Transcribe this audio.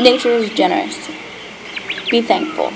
Nature is generous. Be thankful.